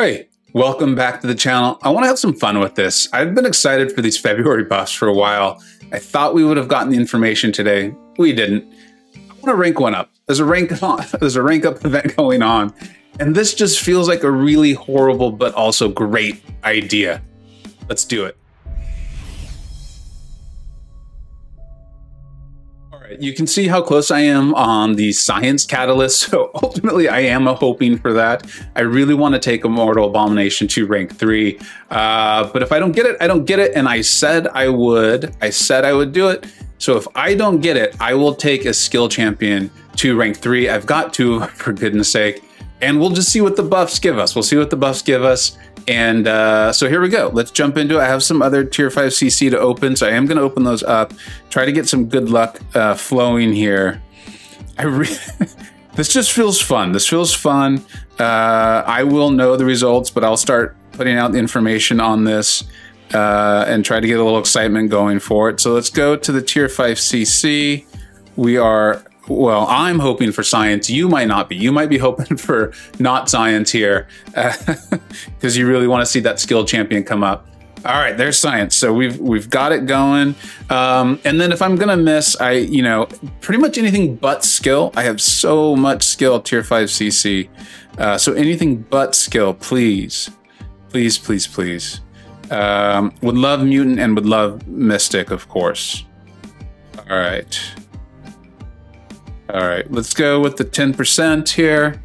Hey, welcome back to the channel. I want to have some fun with this. I've been excited for these February buffs for a while. I thought we would have gotten the information today. We didn't. I want to rank one up. There's a rank there's a rank up event going on, and this just feels like a really horrible but also great idea. Let's do it. You can see how close I am on the science catalyst. So ultimately, I am hoping for that. I really want to take Immortal Abomination to rank three. Uh, but if I don't get it, I don't get it. And I said I would. I said I would do it. So if I don't get it, I will take a skill champion to rank three. I've got two, for goodness sake. And we'll just see what the buffs give us. We'll see what the buffs give us. And uh, so here we go. Let's jump into it. I have some other tier 5 CC to open, so I am going to open those up. Try to get some good luck uh, flowing here. I this just feels fun. This feels fun. Uh, I will know the results, but I'll start putting out the information on this uh, and try to get a little excitement going for it. So let's go to the tier 5 CC. We are well, I'm hoping for science. You might not be. You might be hoping for not science here because you really want to see that skill champion come up. All right, there's science. So we've we've got it going. Um, and then if I'm gonna miss, I you know pretty much anything but skill. I have so much skill tier five CC. Uh, so anything but skill, please, please, please, please. Um, would love mutant and would love mystic, of course. All right. All right, let's go with the 10% here.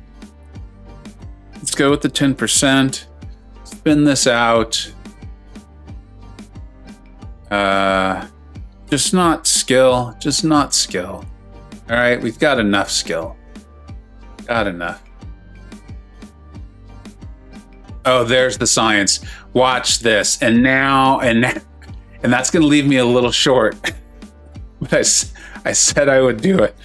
Let's go with the 10%. Spin this out. Uh, just not skill, just not skill. All right, we've got enough skill. Got enough. Oh, there's the science. Watch this. And now, and now, and that's going to leave me a little short. but I, I said I would do it.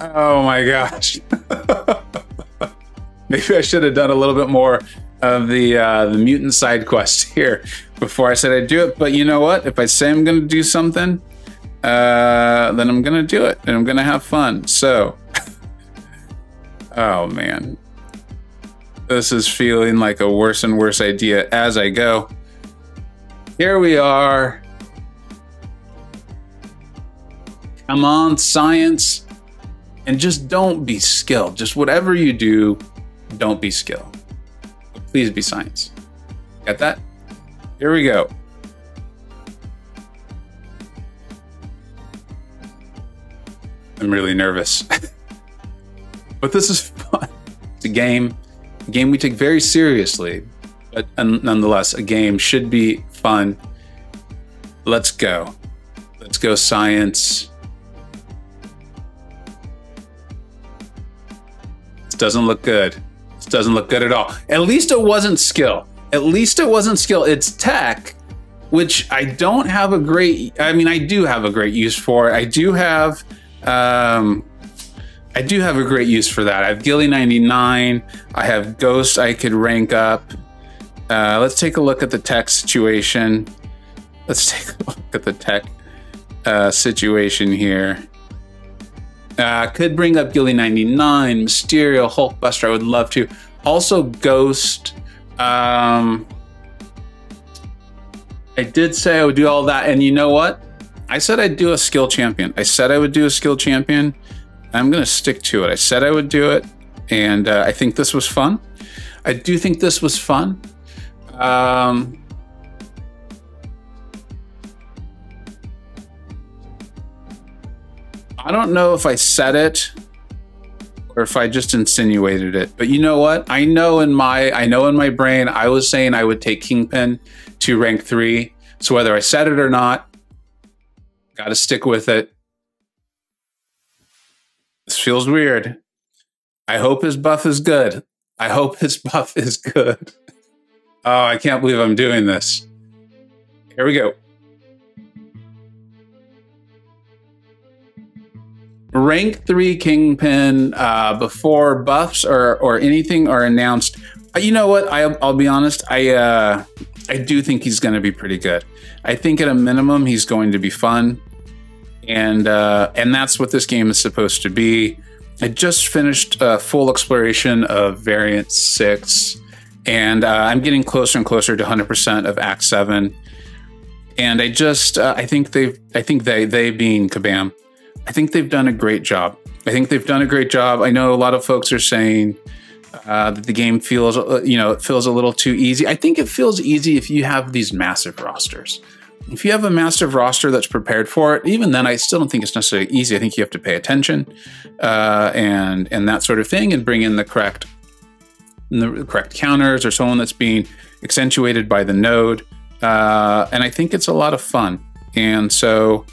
Oh my gosh. Maybe I should have done a little bit more of the uh, the mutant side quest here before I said I'd do it. But you know what? If I say I'm going to do something, uh, then I'm going to do it and I'm going to have fun. So, oh man, this is feeling like a worse and worse idea as I go. Here we are. Come on, science. And just don't be skilled. Just whatever you do, don't be skilled. Please be science. Got that? Here we go. I'm really nervous. but this is fun. It's a game, a game we take very seriously, but nonetheless, a game should be fun. Let's go. Let's go science. Doesn't look good. This doesn't look good at all. At least it wasn't skill. At least it wasn't skill. It's tech, which I don't have a great. I mean, I do have a great use for. I do have. Um, I do have a great use for that. I have Gilly 99. I have Ghost I could rank up. Uh, let's take a look at the tech situation. Let's take a look at the tech uh, situation here. Uh, could bring up Gilly 99, Mysterio, Hulkbuster. I would love to. Also, Ghost. Um, I did say I would do all that. And you know what? I said I'd do a skill champion. I said I would do a skill champion. I'm going to stick to it. I said I would do it. And uh, I think this was fun. I do think this was fun. Um, I don't know if I said it or if I just insinuated it. But you know what? I know in my I know in my brain I was saying I would take Kingpin to rank 3. So whether I said it or not, got to stick with it. This feels weird. I hope his buff is good. I hope his buff is good. Oh, I can't believe I'm doing this. Here we go. Rank three Kingpin uh, before buffs or or anything are announced. Uh, you know what? I, will be honest. I uh, I do think he's going to be pretty good. I think at a minimum he's going to be fun, and uh, and that's what this game is supposed to be. I just finished a full exploration of Variant Six, and uh, I'm getting closer and closer to 100% of Act Seven. And I just, uh, I think they've, I think they, they being Kabam, I think they've done a great job. I think they've done a great job. I know a lot of folks are saying uh, that the game feels, uh, you know, it feels a little too easy. I think it feels easy if you have these massive rosters. If you have a massive roster that's prepared for it, even then, I still don't think it's necessarily easy. I think you have to pay attention uh, and and that sort of thing, and bring in the correct the correct counters or someone that's being accentuated by the node. Uh, and I think it's a lot of fun. And so,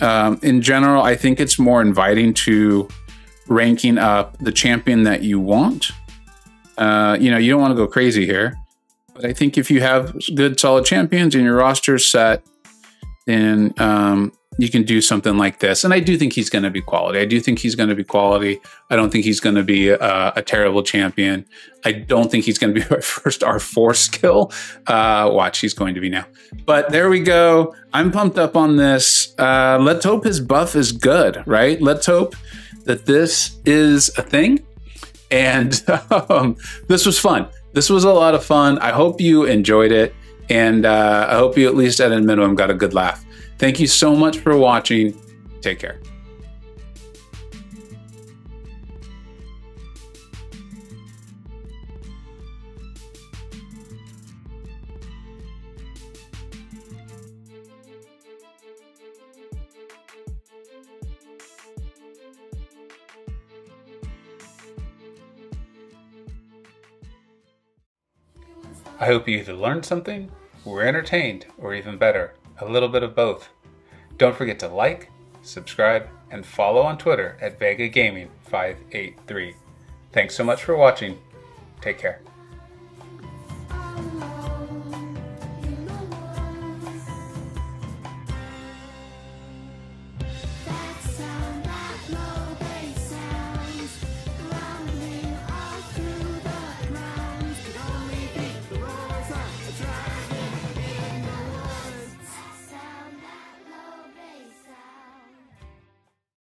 um, in general, I think it's more inviting to ranking up the champion that you want. Uh, you know, you don't want to go crazy here, but I think if you have good, solid champions in your roster set, then um, you can do something like this. And I do think he's going to be quality. I do think he's going to be quality. I don't think he's going to be a, a, terrible champion. I don't think he's going to be my first R4 skill. Uh, watch, he's going to be now. But there we go. I'm pumped up on this. Uh, let's hope his buff is good, right? Let's hope that this is a thing. And um, this was fun. This was a lot of fun. I hope you enjoyed it. And uh, I hope you at least at a minimum got a good laugh. Thank you so much for watching. Take care. I hope you either learned something, were entertained, or even better, a little bit of both. Don't forget to like, subscribe, and follow on Twitter at Vega Gaming 583. Thanks so much for watching. Take care.